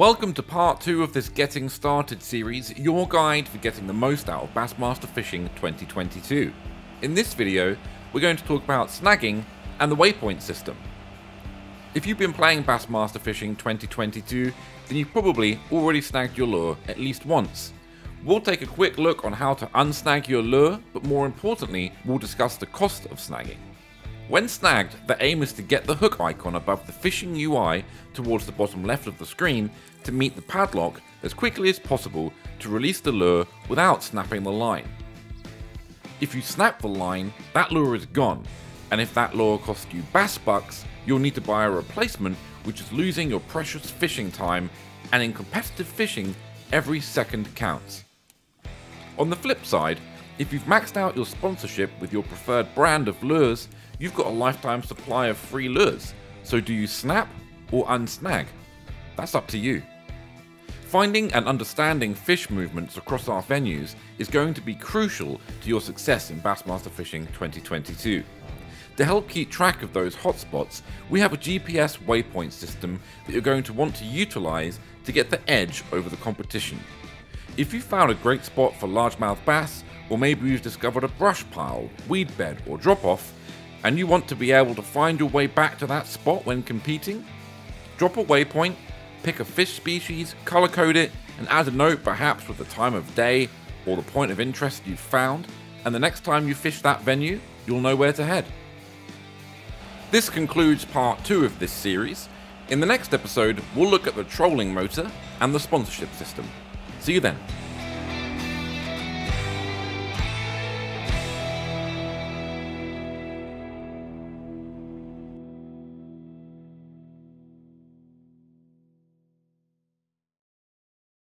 Welcome to part 2 of this Getting Started series, your guide for getting the most out of Bassmaster Fishing 2022. In this video, we're going to talk about snagging and the waypoint system. If you've been playing Bassmaster Fishing 2022, then you've probably already snagged your lure at least once. We'll take a quick look on how to unsnag your lure, but more importantly, we'll discuss the cost of snagging. When snagged, the aim is to get the hook icon above the fishing UI towards the bottom left of the screen to meet the padlock as quickly as possible to release the lure without snapping the line. If you snap the line, that lure is gone, and if that lure costs you bass bucks, you'll need to buy a replacement which is losing your precious fishing time, and in competitive fishing, every second counts. On the flip side, if you've maxed out your sponsorship with your preferred brand of lures, you've got a lifetime supply of free lures. So do you snap or unsnag? That's up to you. Finding and understanding fish movements across our venues is going to be crucial to your success in Bassmaster Fishing 2022. To help keep track of those hotspots, we have a GPS waypoint system that you're going to want to utilize to get the edge over the competition. If you found a great spot for largemouth bass, or maybe you've discovered a brush pile, weed bed, or drop off, and you want to be able to find your way back to that spot when competing, drop a waypoint, pick a fish species, color code it, and add a note perhaps with the time of day or the point of interest you've found, and the next time you fish that venue, you'll know where to head. This concludes part 2 of this series. In the next episode, we'll look at the trolling motor and the sponsorship system. See you then.